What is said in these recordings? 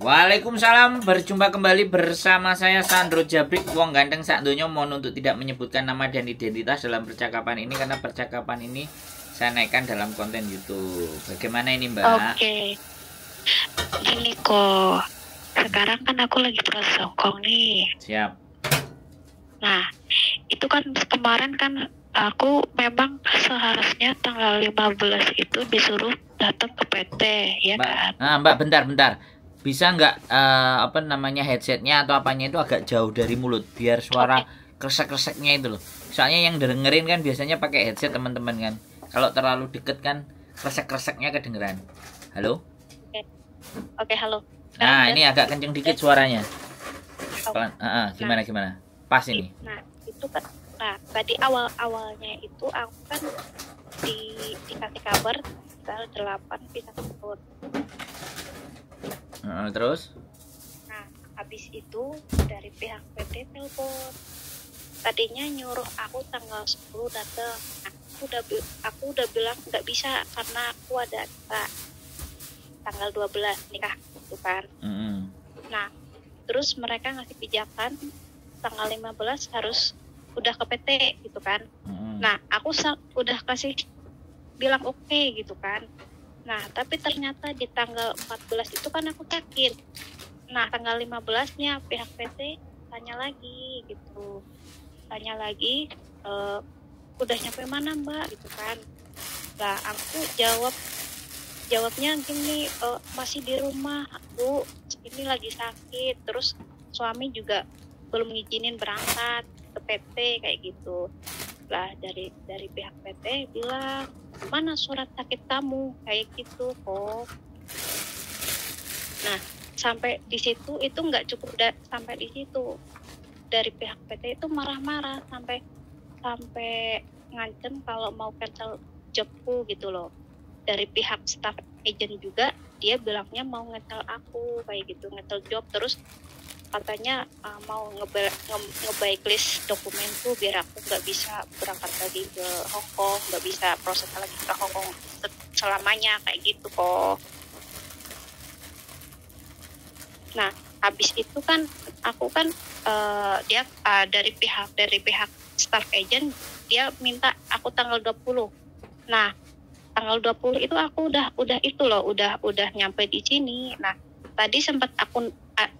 Waalaikumsalam, berjumpa kembali bersama saya Sandro Jabrik Wong Ganteng Sak Donya mohon untuk tidak menyebutkan nama dan identitas dalam percakapan ini karena percakapan ini saya naikkan dalam konten YouTube. Bagaimana ini Mbak? Oke. Gini kok. Sekarang kan aku lagi proses Hongkong nih. Siap. Nah, itu kan kemarin kan aku memang seharusnya tanggal 15 itu disuruh datang ke PT, ya Mbak, kan? nah, Mbak bentar bentar. Bisa nggak eh, apa namanya headsetnya atau apanya itu agak jauh dari mulut biar suara kresek-kreseknya itu loh. Soalnya yang dengerin kan biasanya pakai headset teman-teman kan. Kalau terlalu deket kan kresek-kreseknya kedengeran. Halo? Oke, halo. Nah, Sekarang ini agak kenceng dikit suaranya. Oh. Pelan- ah, ah, gimana gimana? Pas ini. Nah, itu kan nah, tadi awal-awalnya itu aku kan di dikasih kabar tanggal 8 bisa sebut. Heeh, terus? Nah, habis itu dari pihak PT telepon. Tadinya nyuruh aku tanggal 10 datang. Nah, aku udah aku udah bilang nggak bisa karena aku ada acara tanggal 12 nikah gitu kan. Mm-mm. Nah, terus mereka ngasih pijakan tanggal 15 harus udah ke PT gitu kan. Mm-mm. Nah, aku udah kasih bilang oke gitu kan. Nah, tapi ternyata di tanggal 14 itu kan aku sakit. Nah, tanggal 15-nya pihak PT tanya lagi gitu. Tanya lagi, "Eh, udah nyampe mana mbak gitu kan. Lah, aku jawab jawabnya gini, "Eh, masih di rumah bu, ini lagi sakit. Terus suami juga belum ngizinin berangkat ke PT kayak gitu lah dari dari pihak PT bilang mana surat sakit kamu? Kayak gitu kok. Nah sampai di situ itu nggak cukup da- sampai di situ. Dari pihak PT itu marah-marah sampai sampai ngancem kalau mau cancel jobku gitu loh. Dari pihak staff agent juga dia bilangnya mau ngetel aku kayak gitu ngetel job terus katanya uh, mau ngebe nge- nge-blacklist dokumenku biar aku nggak bisa berangkat lagi ke Hong Kong nggak bisa proses lagi ke Hong Kong se- selamanya kayak gitu kok. Nah habis itu kan aku kan uh, dia uh, dari pihak dari pihak staff agent dia minta aku tanggal 20 nah tanggal 20 itu aku udah udah itu loh udah udah nyampe di sini. Nah tadi sempat aku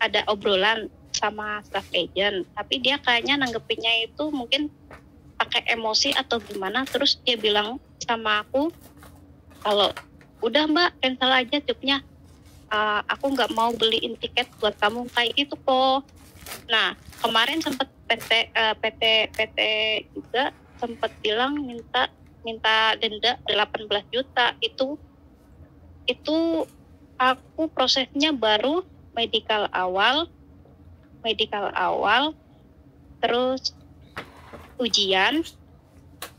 ada obrolan sama staff agent tapi dia kayaknya nanggepinnya itu mungkin pakai emosi atau gimana terus dia bilang sama aku kalau udah mbak cancel aja tripnya Uh, aku nggak mau beliin tiket buat kamu. Kayak itu kok nah kemarin sempat PT uh, PT PT juga sempat bilang minta minta denda 18 juta. Itu itu aku prosesnya baru medical awal medical awal terus ujian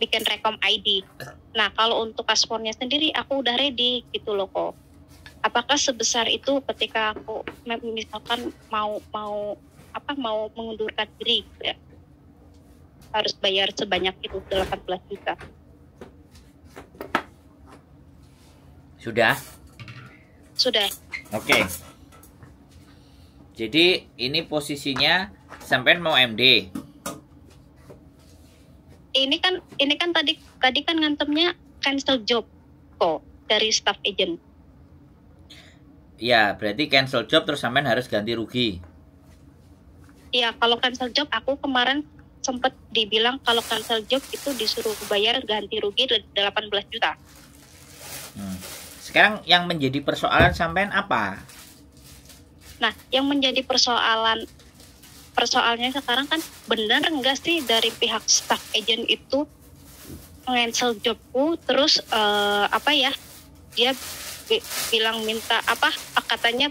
bikin rekom ID nah kalau untuk paspornya sendiri aku udah ready gitu loh kok. Apakah sebesar itu ketika aku misalkan mau mau apa mau mengundurkan diri gitu ya? Harus bayar sebanyak itu 18 juta. Sudah? sudah. Oke. Jadi ini posisinya sampai mau MD. ini kan ini kan tadi tadi kan ngantemnya cancel job kok dari staff agent Ya, berarti cancel job terus sampean harus ganti rugi. Iya, kalau cancel job aku kemarin sempat dibilang kalau cancel job itu disuruh bayar ganti rugi 18 juta. Hmm. Sekarang yang menjadi persoalan sampean apa? Nah, yang menjadi persoalan persoalannya sekarang kan benar enggak sih dari pihak staff agent itu cancel jobku terus eh, apa ya? Dia bi- bilang minta apa katanya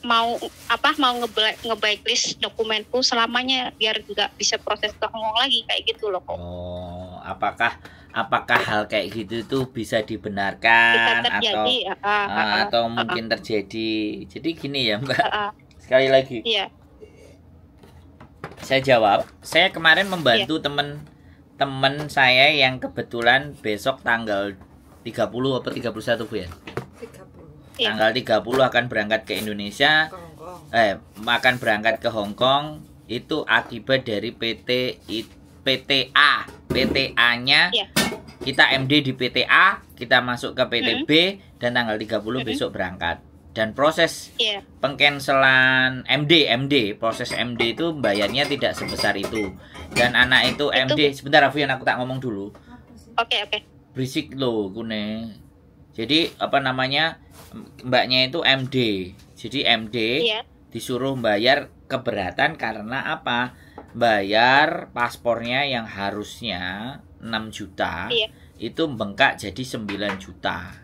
mau apa mau nge- nge-blacklist dokumenku selamanya biar nggak bisa proses ke Hongkong lagi kayak gitu loh kok. Oh, apakah apakah hal kayak gitu tuh bisa Bisa dibenarkan atau terjadi ah, ah, ah, ah, atau mungkin terjadi. Jadi gini ya, Mbak. ah, ah. Sekali lagi, Iya, saya jawab. Saya kemarin membantu Iya. teman-teman saya yang kebetulan besok tanggal 30 atau 31 Bu ya. 30 Iya. Tanggal 30 akan berangkat ke Indonesia Kongkong eh makan berangkat ke Hong Kong itu akibat dari PT I- PTA PTA-nya Iya. kita MD di PTA kita masuk ke PTB dan tanggal 30 besok berangkat. Dan proses Iya. pengcancelan MD MD proses MD itu bayarnya tidak sebesar itu. Dan anak itu Itu- MD sebentar Afian aku tak ngomong dulu. Oke oke. berisik lo kune. Jadi apa namanya mbaknya itu MD jadi MD Iya. disuruh bayar keberatan karena apa bayar paspornya yang harusnya 6 juta Iya. itu bengkak jadi 9 juta.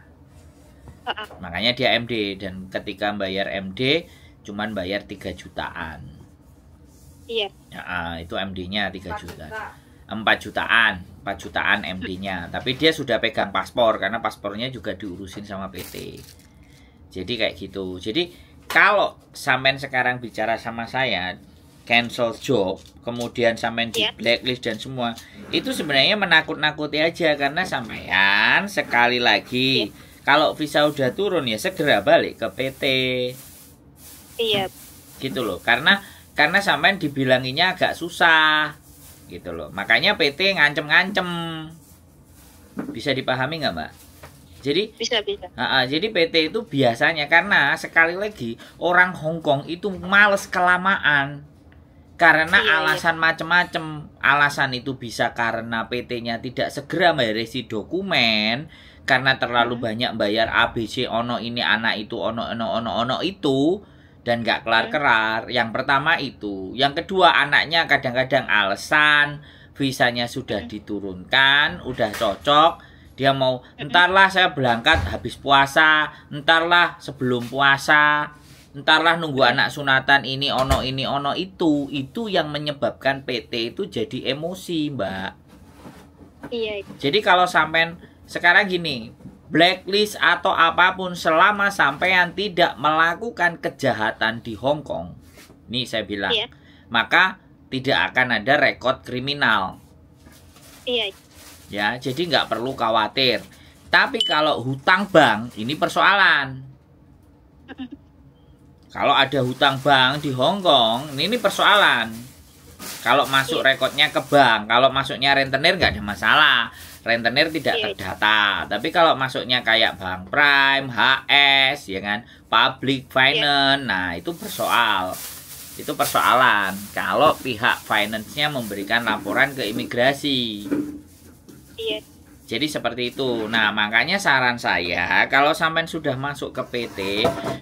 Heeh. makanya dia MD dan ketika bayar MD cuman bayar 3 jutaan. Iya. ya, itu MD-nya 3 juta. 4 jutaan 4 jutaan MD-nya tapi dia sudah pegang paspor karena paspornya juga diurusin sama PT jadi kayak gitu. Jadi kalau sampean sekarang bicara sama saya cancel job kemudian sampean di Iya. blacklist dan semua itu sebenarnya menakut-nakuti aja karena sampean sekali lagi kalau visa udah turun ya segera balik ke PT Iya. gitu loh karena karena sampean dibilanginya agak susah gitu loh makanya PT ngancem-ngancem bisa dipahami nggak mbak jadi Bisa bisa. ah, ah, jadi PT itu biasanya karena sekali lagi orang Hong Kong itu males kelamaan karena Iya, iya. alasan macem-macem. Alasan itu bisa karena PT-nya tidak segera meresi dokumen. Karena terlalu Hmm. banyak bayar ABC ono ini anak itu ono ono ono ono itu. Dan nggak kelar kelar. Yang pertama itu. Yang kedua anaknya kadang-kadang alasan visanya sudah Hmm. diturunkan udah cocok. Dia mau entarlah saya berangkat habis puasa. Entarlah sebelum puasa entarlah nunggu anak sunatan ini ono ini ono itu itu yang menyebabkan PT itu jadi emosi mbak Iya. jadi kalau sampean sekarang gini, blacklist atau apa pun selama sampean tidak melakukan kejahatan di Hong Kong. Nih saya bilang, Iya. maka tidak akan ada rekod kriminal. Iya. Ya, jadi nggak perlu khawatir. Tapi kalau hutang bank, ini persoalan. Kalau ada hutang bank di Hong Kong, ini, ini persoalan. Kalau masuk rekodnya ke bank, kalau masuknya rentenir nggak ada masalah. Rentenir tidak Iya. terdata. Tapi kalau masuknya kayak bank prime, HS, ya kan, public finance, nah itu persoal. Itu persoalan. Kalau pihak finance-nya memberikan laporan ke imigrasi. Iya. Jadi seperti itu. Nah, makanya saran saya kalau sampean sudah masuk ke PT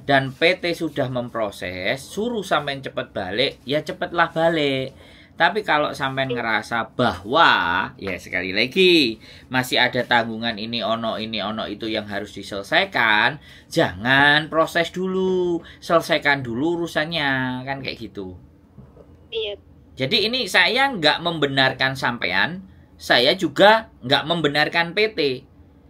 dan PT sudah memproses, suruh sampean cepat balik, ya cepatlah balik. Tapi kalau sampean ngerasa bahwa ya sekali lagi masih ada tanggungan ini ono ini ono itu yang harus diselesaikan, jangan proses dulu, selesaikan dulu urusannya kan kayak gitu. Iya. Jadi ini saya nggak membenarkan sampean, saya juga nggak membenarkan PT.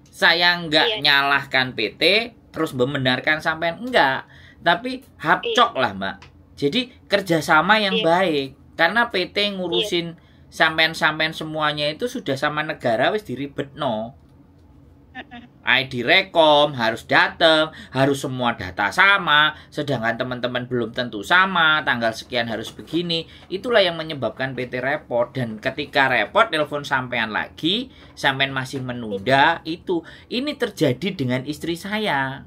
Saya nggak Iya. nyalahkan PT, terus membenarkan sampean enggak. Tapi hapcok lah mbak. Jadi kerjasama yang Iya. baik. Karena PT ngurusin sampean-sampean semuanya itu sudah sama negara wis diribetno. ID Rekom harus datang, harus semua data sama, sedangkan teman-teman belum tentu sama, tanggal sekian harus begini. Itulah yang menyebabkan PT repot dan ketika repot telepon sampean lagi, sampean masih menunda itu. Ini terjadi dengan istri saya.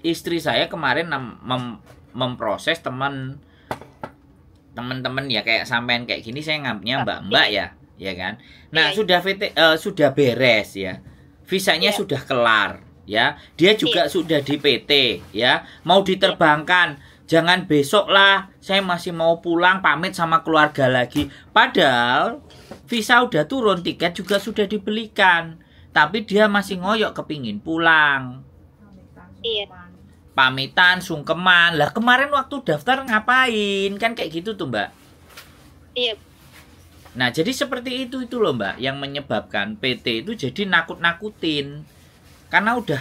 Istri saya kemarin mem- mem- memproses teman teman-teman ya kayak sampean kayak gini saya ngamnya mbak-mbak ya, ya kan. Nah, Iya. sudah VT eh, sudah beres ya. Visanya Iya. sudah kelar ya. Dia juga sudah di PT ya. Mau diterbangkan. Jangan besok lah. Saya masih mau pulang pamit sama keluarga lagi. Padahal visa udah turun, tiket juga sudah dibelikan. Tapi dia masih ngoyok kepingin pulang. Iya. Pamitan, sungkeman. Lah kemarin waktu daftar ngapain? Kan kayak gitu tuh, Mbak. Iya. Nah, jadi seperti itu itu loh, Mbak, yang menyebabkan PT itu jadi nakut-nakutin. Karena udah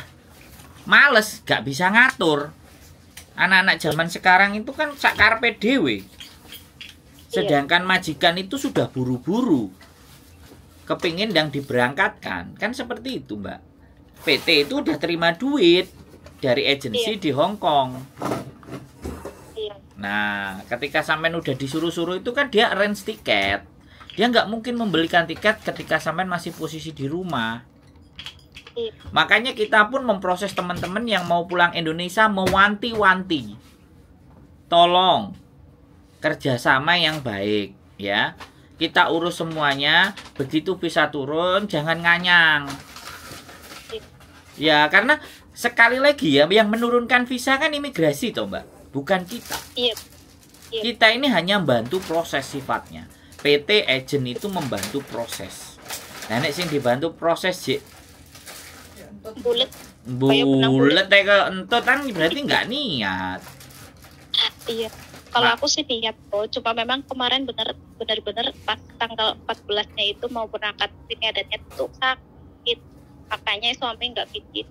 males, gak bisa ngatur. Anak-anak zaman sekarang itu kan sakarpe dewe. Sedangkan majikan itu sudah buru-buru. Kepingin yang diberangkatkan. Kan seperti itu, Mbak. PT itu udah terima duit dari agensi di Hong Kong. Nah, ketika sampean udah disuruh-suruh itu kan dia arrange tiket. Dia nggak mungkin membelikan tiket ketika sampean masih posisi di rumah. Makanya kita pun memproses teman-teman yang mau pulang Indonesia mewanti-wanti. Tolong kerjasama yang baik ya. Kita urus semuanya, begitu bisa turun jangan nganyang. Ya, karena sekali lagi ya yang menurunkan visa kan imigrasi toh, Mbak. Bukan kita. Iya. Iya. Kita ini hanya bantu proses sifatnya. PT agent itu membantu proses. Nah, nek sing dibantu proses Jik, Bulat. Bulet ya ke kan berarti nggak niat. Iya. Kalau Nah. aku sih niat kok, cuma memang kemarin bener benar-benar pas tanggal 14-nya itu mau berangkat sini ada niat untuk sakit. Makanya suami nggak bikin.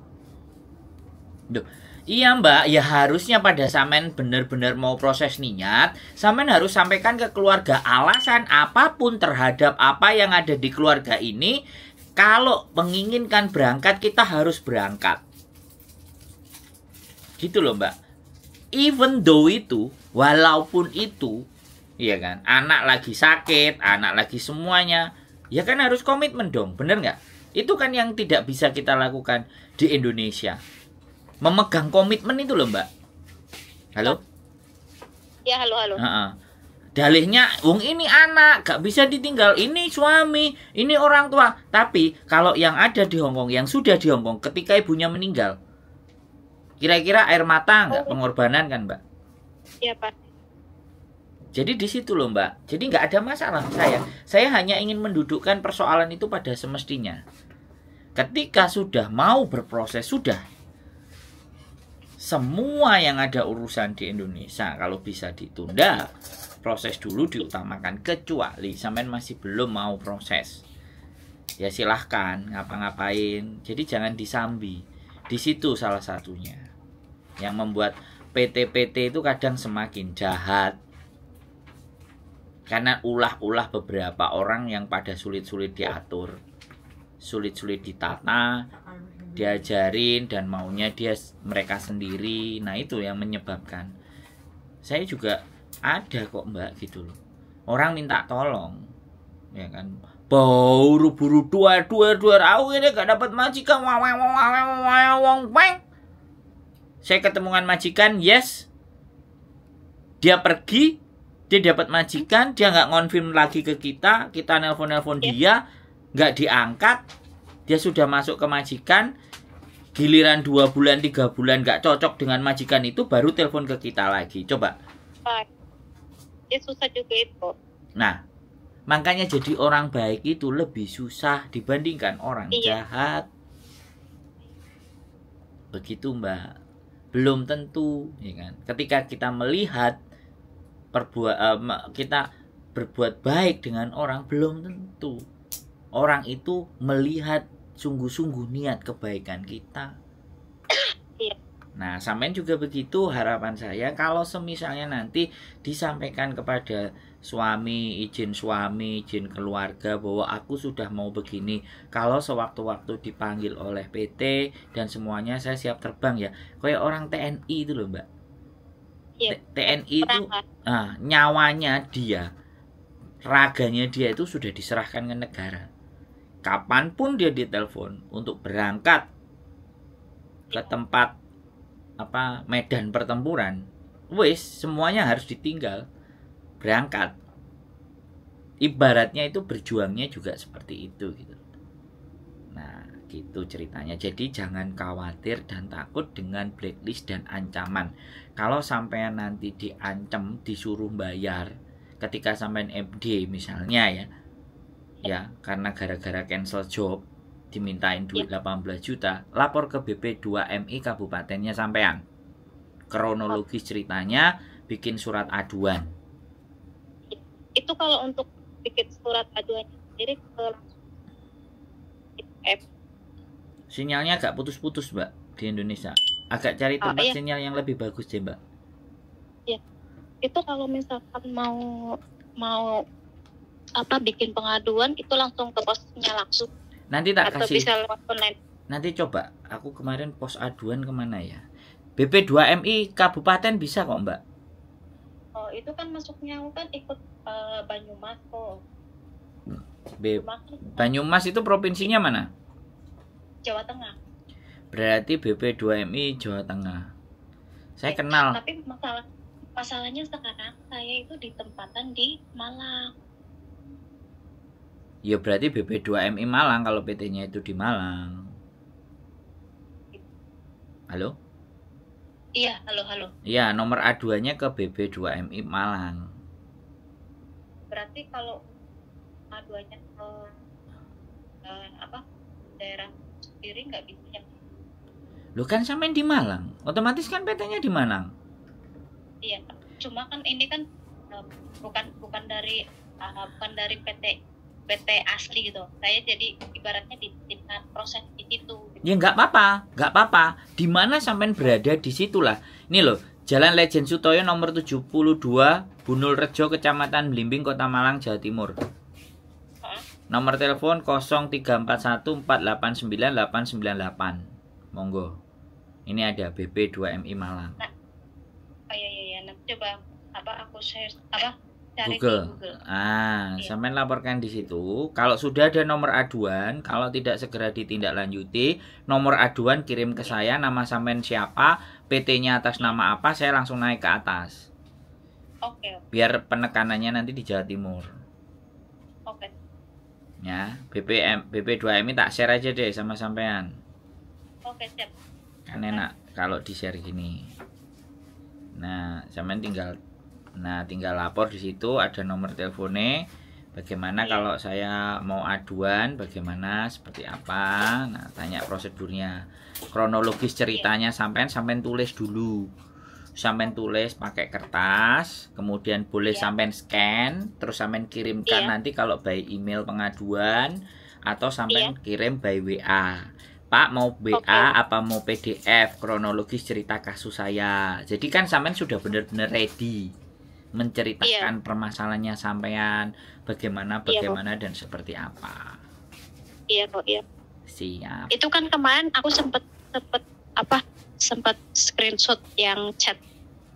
Iya mbak, ya harusnya pada samen benar-benar mau proses niat, samen harus sampaikan ke keluarga alasan apa pun terhadap apa yang ada di keluarga ini. Kalau menginginkan berangkat, kita harus berangkat. Gitu loh mbak. Even though itu, walaupun itu, iya kan, anak lagi sakit, anak lagi semuanya, ya kan harus komitmen dong, bener nggak? Itu kan yang tidak bisa kita lakukan di Indonesia memegang komitmen itu loh mbak. Halo? Ya halo halo. Heeh. dalihnya wong ini anak gak bisa ditinggal. Ini suami ini orang tua. Tapi kalau yang ada di Hongkong yang sudah di Hongkong ketika ibunya meninggal kira-kira air mata nggak? Oh. pengorbanan kan mbak? Iya pak. jadi di situ loh mbak. Jadi nggak ada masalah saya. Saya hanya ingin mendudukkan persoalan itu pada semestinya. Ketika sudah mau berproses sudah semua yang ada urusan di Indonesia kalau bisa ditunda proses dulu diutamakan kecuali sampean masih belum mau proses. Ya silahkan ngapa-ngapain. Jadi jangan disambi. Di situ salah satunya. Yang membuat PT-PT itu kadang semakin jahat. Karena ulah-ulah beberapa orang yang pada sulit-sulit diatur sulit-sulit ditata diajarin dan maunya dia mereka sendiri. Nah itu yang menyebabkan saya juga ada kok mbak gitu loh. Orang minta tolong ya kan? Buru-buru dua dua dua rau ini gak dapat majikan. Wong wong saya ketemuan majikan yes. Dia pergi dia dapat majikan dia nggak ngonfirm lagi ke kita. Kita nelpon nelpon iya. dia nggak diangkat dia sudah masuk ke majikan giliran dua bulan tiga bulan nggak cocok dengan majikan itu baru telepon ke kita lagi coba. Dia susah juga itu. nah makanya jadi orang baik itu lebih susah dibandingkan orang Iya. jahat begitu mbak belum tentu ya kan ketika kita melihat perbuat eh, me- kita berbuat baik dengan orang belum tentu orang itu melihat sungguh-sungguh niat kebaikan kita Iya. Nah, sampean juga begitu harapan saya kalau semisalnya nanti disampaikan kepada suami, izin suami, izin keluarga bahwa aku sudah mau begini. Kalau sewaktu-waktu dipanggil oleh PT dan semuanya saya siap terbang ya. Kayak orang TNI itu loh, Mbak. T- TNI itu ah, nyawanya dia, raganya dia itu sudah diserahkan ke negara. Kapan pun dia ditelepon untuk berangkat ke tempat apa medan pertempuran, wis semuanya harus ditinggal berangkat. Ibaratnya itu berjuangnya juga seperti itu gitu. Nah, gitu ceritanya. Jadi jangan khawatir dan takut dengan blacklist dan ancaman. Kalau sampean nanti diancam, disuruh bayar ketika sampean MD misalnya ya. Ya, karena gara-gara cancel job dimintain duit 18 juta, lapor ke BP2MI kabupatennya sampean. Kronologis ceritanya bikin surat aduan. Itu kalau untuk bikin surat aduan sendiri ke F. Sinyalnya agak putus-putus, Mbak, di Indonesia. Agak cari Oh, tempat iya. sinyal yang lebih bagus deh, Mbak. itu kalau misalkan mau mau apa bikin pengaduan itu langsung ke posnya langsung Nanti tak atau kasih bisa lewat online Nanti coba, aku kemarin pos aduan ke mana ya? BP2MI kabupaten bisa kok mbak? itu kan masuknya aku kan ikut eh, Banyumas kok B- kan Banyumas itu provinsinya mana? Jawa Tengah Berarti BP2MI Jawa Tengah. Saya kenal. tapi masalah masalahnya sekarang saya itu ditempatan di Malang Ya berarti BP2MI Malang kalau PT-nya itu di Malang. Halo? iya halo halo Iya, nomor aduannya ke BB2MI Malang. berarti kalau aduannya ke eh, apa daerah sendiri nggak bisa ya Lu kan sampean di Malang. Otomatis kan PT-nya di Malang. iya cuma kan ini kan eh, bukan bukan dari eh, bukan dari PT PT asli gitu saya jadi ibaratnya dititipkan proses di situ gitu. Ya nggak apa-apa, nggak apa-apa. Di mana sampean berada di situlah. Ini loh, Jalan Legend Sutoyo nomor 72, Bunul Rejo, Kecamatan Blimbing, Kota Malang, Jawa Timur. Nomor telepon 0341489898. Monggo. Ini ada BP2MI Malang. oh iya iya iya nanti coba apa aku share apa cari Google. di Google Ah, Iya. sampean laporkan di situ. Kalau sudah ada nomor aduan, kalau tidak segera ditindaklanjuti, nomor aduan kirim ke saya nama sampean siapa, PT-nya atas nama apa, saya langsung naik ke atas. oke Biar penekanannya nanti di Jawa Timur. oke Ya, BPM BP2MI tak share aja deh sama sampean. oke siap Kan enak kalau di-share gini. Nah, sampean tinggal nah tinggal lapor di situ ada nomor teleponnya. Bagaimana Iya. kalau saya mau aduan, bagaimana seperti apa? Nah, tanya prosedurnya. Kronologis ceritanya sampean sampean tulis dulu. Sampean tulis pakai kertas, kemudian boleh Iya. sampean scan, terus sampean kirimkan Iya. nanti kalau by email pengaduan atau sampean kirim by WA. Pak mau WA Oke. apa mau PDF kronologis cerita kasus saya. Jadi kan sampean sudah benar-benar ready menceritakan permasalahannya sampean bagaimana Iya, bagaimana dan seperti apa. iya kok iya Siap. itu kan kemarin aku sempet sempet apa sempet screenshot yang chat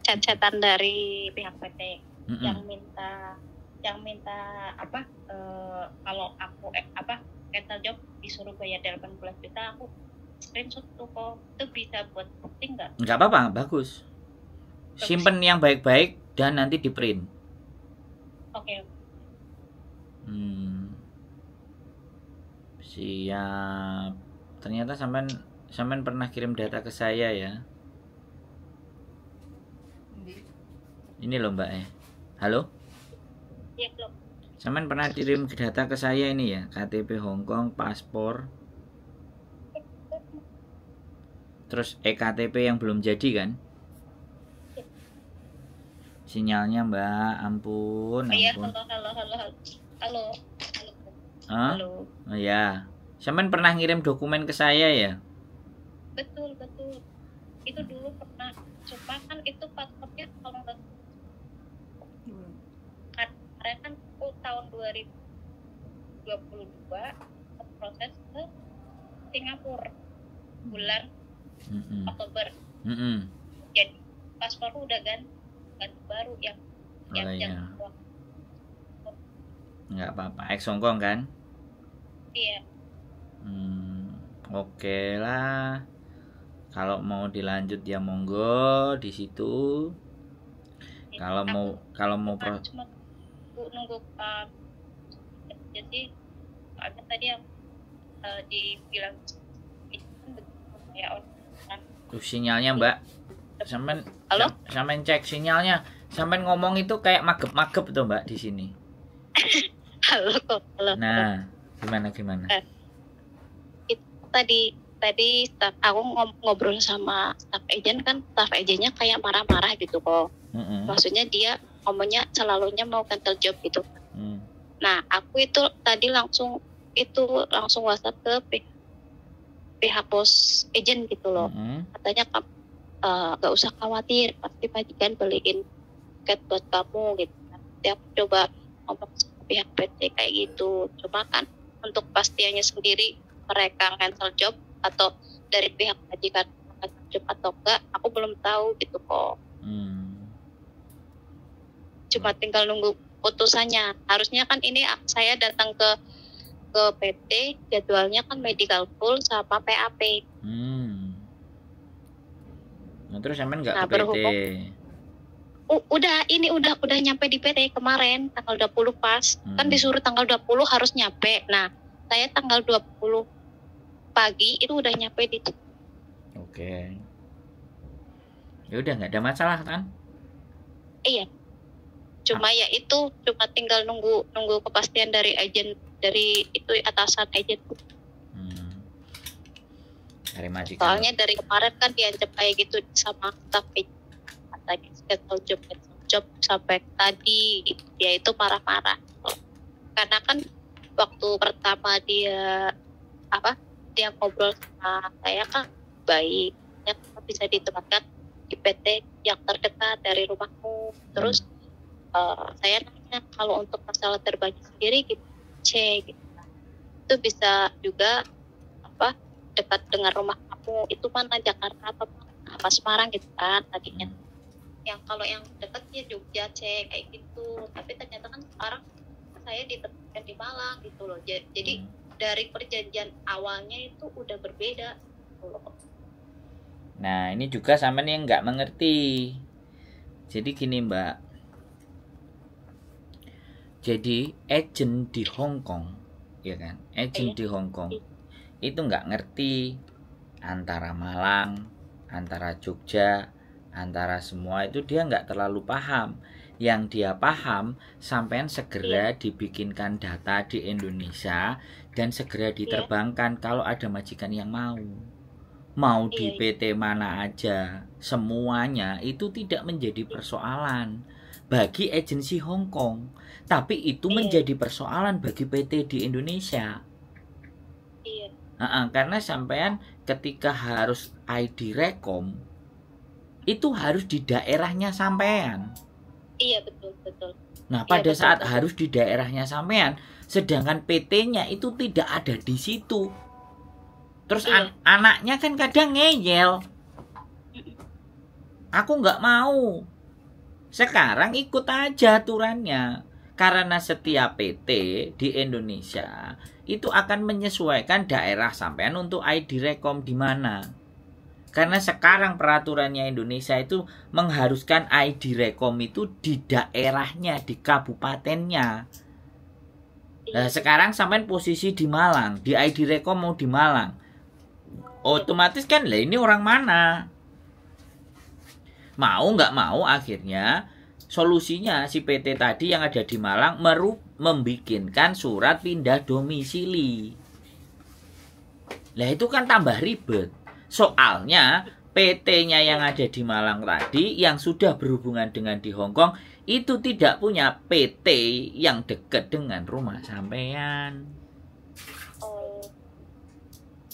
chat chatan dari pihak PT Mm-mm. yang minta yang minta apa eh, kalau aku eh, apa cancel job disuruh bayar 18 juta aku screenshot tuh kok itu bisa buat bukti nggak Nggak apa-apa, bagus. Simpen yang baik-baik dan nanti di print. oke Hmm. Siap. Ternyata sampean sampean pernah kirim data ke saya ya. Ini loh Mbak eh. Halo? iya belum Sampean pernah kirim data ke saya ini ya, KTP Hongkong, paspor, terus ektp yang belum jadi kan? Sinyalnya Mbak, ampun, Oh, iya ampun. halo halo halo halo. Halo. Halo. Oh ya, sampean pernah ngirim dokumen ke saya ya? betul betul. Itu dulu pernah. Cuma kan itu paspornya kalau nggak kan kemarin kan aku tahun 2022 proses ke Singapura. Bulan Mm-mm. Oktober. Mm-mm. jadi paspor udah ganti ganti baru yang yang Oh yang iya, nggak apa-apa. Ex Hongkong kan? iya Hmm, oke lah. Kalau mau dilanjut ya monggo di situ. Kalau Aku mau kalau mau pro cuma nunggu, nunggu uh, jadi ada tadi yang uh, dibilang itu kan kayak orang sinyalnya Mbak. Sampean Halo? sam- sampean cek sinyalnya. Sampean ngomong itu kayak magep-magep tuh Mbak di sini. halo kok halo Nah, gimana gimana? tadi tadi staff aku ngobrol sama staff agent kan staff agentnya kayak marah-marah gitu kok Mm-mm. maksudnya dia ngomongnya selalunya mau cancel job gitu Hmm. nah aku itu tadi langsung itu langsung whatsapp ke pihak, pihak bos agent gitu loh Mm-mm. katanya "Kam- eh, nggak usah khawatir pasti majikan beliin tiket buat kamu gitu nanti aku coba ngomong sama pihak PT kayak gitu. Cuma kan untuk pastiannya sendiri mereka cancel job atau dari pihak majikan cancel job atau enggak aku belum tahu gitu kok. Hmm. cuma tinggal nunggu putusannya. Harusnya kan ini saya datang ke ke PT jadwalnya kan medical full sama PAP Hmm. Nah, terus sampean nggak Nah, ke PT? berhubung- U- udah ini udah udah nyampe di PT kemarin tanggal 20 pas kan Hmm. disuruh tanggal 20 harus nyampe nah saya tanggal 20 pagi itu udah nyampe di Oke. Ya udah nggak ada masalah kan? iya cuma ya itu cuma tinggal nunggu nunggu kepastian dari agen dari itu atasan agen. Dari majikan. soalnya dari kemarin kan diancam kayak gitu sama agen katanya schedule job job sampai tadi dia itu marah-marah karena kan waktu pertama dia apa dia ngobrol sama saya kan baik ya kan bisa ditempatkan di PT yang terdekat dari rumahmu terus eh, saya nanya kalau untuk masalah terbangnya sendiri gitu cek gitu. itu bisa juga dekat dengan rumah kamu itu mana Jakarta apa apa Semarang gitu kan tadinya yang kalau yang deket ya Jogja cek kayak gitu tapi ternyata kan sekarang saya ditempatkan di Malang gitu loh Ja- jadi dari perjanjian awalnya itu udah berbeda gitu loh. Nah, ini juga sampean yang nggak mengerti. Jadi gini, Mbak. Jadi agent di Hong Kong, ya kan? Agent Iya. di Hong Kong Iya. Itu nggak ngerti. Antara Malang, antara Jogja, antara semua itu dia nggak terlalu paham. Yang dia paham, sampean segera dibikinkan data di Indonesia dan segera diterbangkan kalau ada majikan yang mau. Mau di Iya, PT mana aja, semuanya itu tidak menjadi persoalan bagi agensi Hong Kong, tapi itu Iya. menjadi persoalan bagi PT di Indonesia. Iya Ah, ah, karena sampean ketika harus ID Rekom itu harus di daerahnya sampean. iya betul betul Nah, Iya, pada betul, saat betul. harus di daerahnya sampean, sedangkan PT-nya itu tidak ada di situ. Terus Iya. an- anaknya kan kadang ngeyel. Aku nggak mau. Sekarang ikut aja aturannya. Karena setiap PT di Indonesia itu akan menyesuaikan daerah sampean untuk ID Rekom di mana. Karena sekarang peraturannya Indonesia itu mengharuskan ID Rekom itu di daerahnya, di kabupatennya. iya Nah, sekarang sampean posisi di Malang, di ID Rekom mau di Malang. Otomatis kan lah ini orang mana? Mau nggak mau akhirnya solusinya si PT tadi yang ada di Malang meru membikinkan surat pindah domisili. Lah itu kan tambah ribet. Soalnya PT-nya yang ada di Malang tadi yang sudah berhubungan dengan di Hong Kong itu tidak punya PT yang dekat dengan rumah sampean.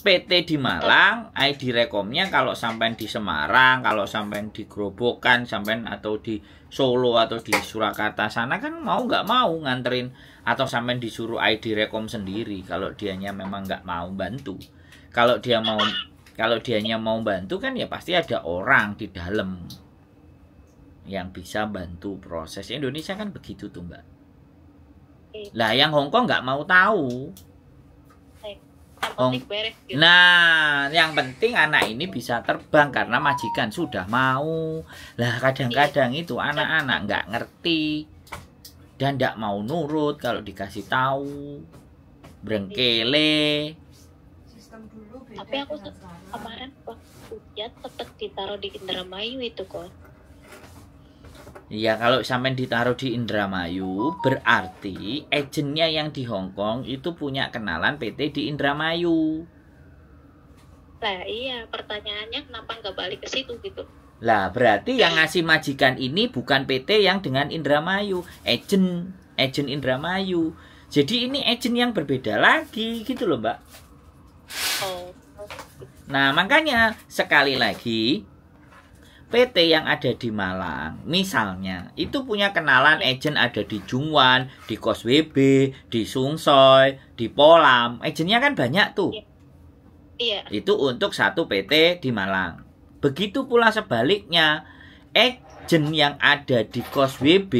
PT di Malang, ID Rekomnya kalau sampean di Semarang, kalau sampean di Grobogan, sampean atau di Solo atau di Surakarta sana kan mau nggak mau nganterin atau sampean disuruh ID Rekom sendiri kalau dianya memang nggak mau bantu. Kalau dia mau kalau dianya mau bantu kan ya pasti ada orang di dalam yang bisa bantu proses Indonesia kan begitu tuh mbak. Lah yang Hong Kong nggak mau tahu. Yang Oh. penting beres gitu Nah, yang penting anak ini bisa terbang karena majikan sudah mau. Lah kadang-kadang itu anak-anak nggak ngerti dan nggak mau nurut kalau dikasih tahu. Brengkele. Sistem dulu beda Tapi aku kemarin waktu ujian tetap ditaruh di Indramayu itu kok Ya kalau sampai ditaruh di Indramayu berarti agennya yang di Hong Kong itu punya kenalan PT di Indramayu. Nah iya pertanyaannya kenapa nggak balik ke situ gitu Lah berarti yang ngasih majikan ini bukan PT yang dengan Indramayu, agent, agent Indramayu. Jadi ini agent yang berbeda lagi gitu loh, Mbak. oh Nah, makanya sekali lagi PT yang ada di Malang, misalnya, itu punya kenalan agent ada di Jungwan, di Kos WB, di Sungsoy, di Polam. Agentnya kan banyak tuh. iya Itu untuk satu PT di Malang. Begitu pula sebaliknya, agent yang ada di kos WB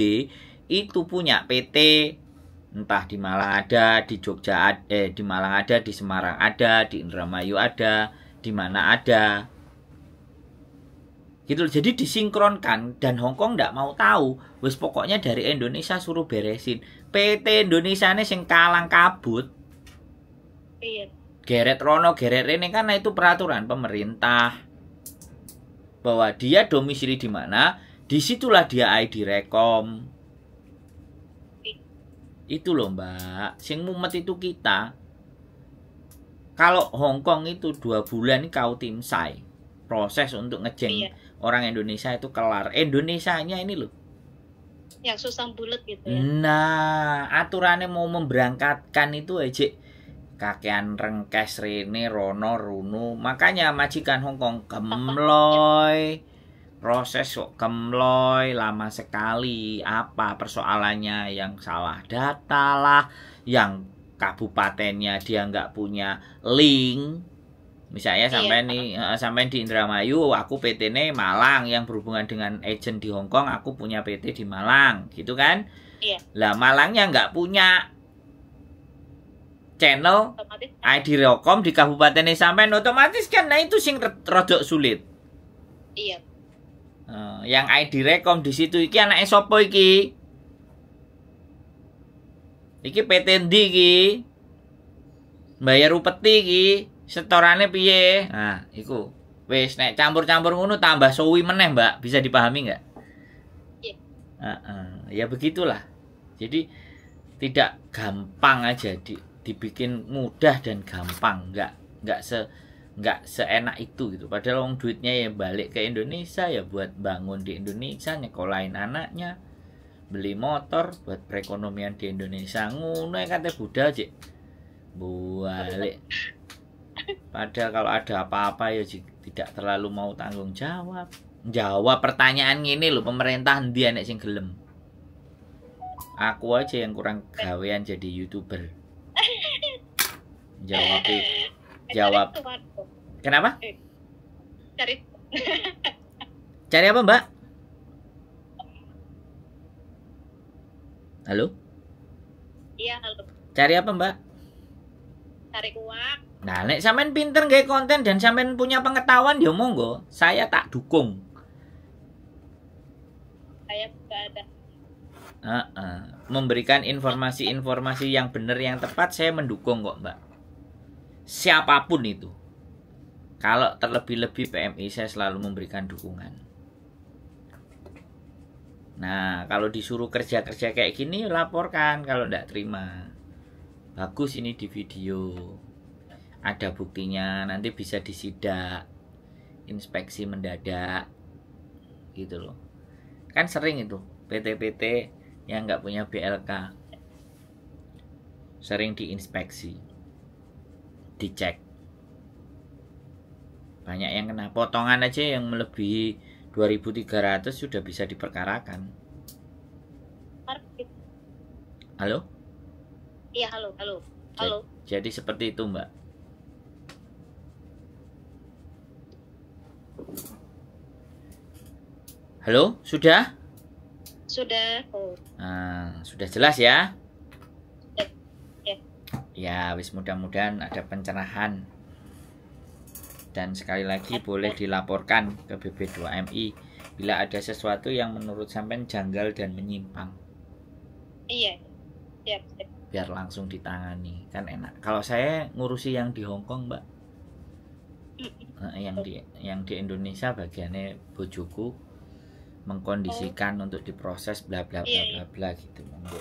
itu punya PT entah di Malang ada, di Jogja ada, eh di Malang ada, di Semarang ada, di Indramayu ada, di mana ada. Gitu loh. Jadi disinkronkan dan Hongkong ndak mau tahu. Wes pokoknya dari Indonesia suruh beresin. PT Indonesia ini sing kalang kabut iya geret rono geret rene karena itu peraturan pemerintah bahwa dia domisili di mana di situlah dia ID rekom itu loh mbak sing mumet itu kita kalau Hongkong itu dua bulan kau tim sai proses untuk ngejeng Iya. Orang Indonesia itu kelar Indonesianya ini loh yang susah bulat gitu ya Nah, aturannya mau memberangkatkan itu aja kakean rengkes rene rono runu. Makanya majikan Hongkong gemloy. Proses kok gemloy lama sekali. Apa persoalannya yang salah data lah, yang kabupatennya dia nggak punya link. Misalnya Iya. sampai nih eh, sampai di Indramayu, aku PT nya Malang yang berhubungan dengan agent di Hongkong, aku punya PT di Malang, gitu kan? Iya. Lah Malangnya nggak punya channel otomatis ID Rekom di kabupaten sampean otomatis kan nah itu sing rodok sulit. iya Eh, yang ID Rekom di situ iki anake sapa iki? Iki PT ndi iki? Bayar upeti iki, setorane piye? Nah, iku. Wis nek campur-campur ngono tambah suwi meneh, Mbak. Bisa dipahami nggak? Iya. Heeh, ya begitulah. Jadi tidak gampang aja di, dibikin mudah dan gampang, nggak nggak se nggak seenak itu gitu. Padahal wong duitnya ya balik ke Indonesia ya buat bangun di Indonesia, nyekolahin anaknya, beli motor buat perekonomian di Indonesia. Ngono ya kata budal, Cik. Balik. Padahal kalau ada apa-apa ya tidak terlalu mau tanggung jawab. Jawab pertanyaan ini loh pemerintah endi nek sing gelem. Aku aja yang kurang gawean jadi YouTuber. Jawab Jawab. Kenapa? cari Cari apa, Mbak? Halo? iya halo Cari apa, Mbak? cari uang Nah, nek sampean pinter nggak konten dan sampean punya pengetahuan ya monggo, saya tak dukung. saya nggak ada Heeh. Memberikan informasi-informasi yang benar yang tepat saya mendukung kok, Mbak. Siapa pun itu. Kalau terlebih-lebih PMI saya selalu memberikan dukungan. Nah, kalau disuruh kerja-kerja kayak gini laporkan kalau tidak terima. Bagus ini di video. Ada buktinya, nanti bisa disidak. Inspeksi mendadak. Gitu loh. Kan sering itu PT-PT yang nggak punya BLK sering diinspeksi dicek banyak yang kena potongan aja yang melebihi 2300 sudah bisa diperkarakan halo iya halo halo halo jadi seperti itu mbak halo sudah? Sudah. Oh Nah, sudah jelas ya? Ya. ya wis mudah-mudahan ada pencerahan. Dan sekali lagi boleh dilaporkan ke BB2MI bila ada sesuatu yang menurut sampean janggal dan menyimpang. Iya. Siap siap. Biar langsung ditangani. Kan enak. Kalau saya ngurusi yang di Hongkong mbak yang di yang di Indonesia bagiannya bojoku mengkondisikan untuk diproses bla bla bla Iya, bla bla gitu monggo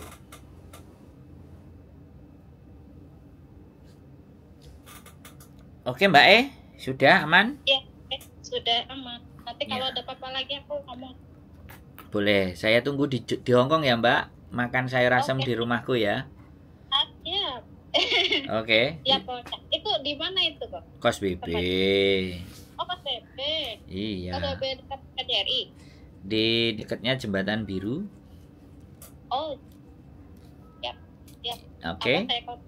Oke Mbak E, sudah aman? eh, sudah aman nanti kalau Ya. ada apa-apa lagi aku ngomong Boleh, saya tunggu di di Hongkong ya Mbak. Makan sayur asam Oke. di rumahku ya. Ya Oke. ya pokoknya itu di mana itu kok Kos BB. oh pas BB Iya. pas BB dekat KJRI Di dekatnya jembatan biru. oh saya kok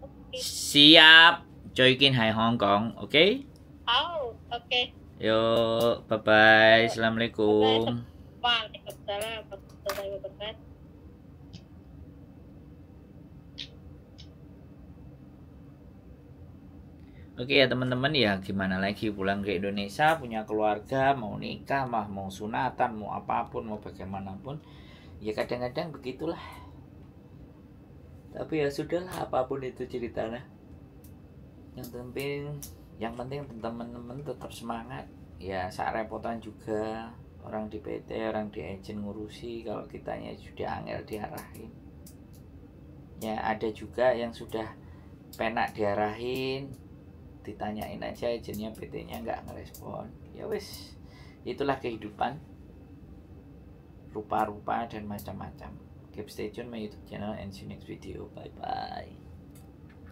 oke Siap. Joikin Hai Hong Kong, oke? oh oke Yuk, bye bye. Assalamualaikum. Waalaikumsalam warahmatullahi wabarakatuh. Oke ya teman-teman ya gimana lagi pulang ke Indonesia punya keluarga mau nikah mah mau sunatan mau apa pun mau bagaimanapun. Ya kadang-kadang begitulah. Tapi ya sudahlah apa pun itu ceritanya. Yang penting yang penting teman-teman tetap semangat. Ya saat repotan juga. Orang di PT orang di agent ngurusi kalau kitanya sudah angel diarahin. Ya ada juga yang sudah penak diarahin ditanyain aja agentnya PT-nya nggak ngerespon. Ya wes itulah kehidupan. Rupa-rupa dan macam-macam. Keep stay tune my youtube channel and see you next video. Bye bye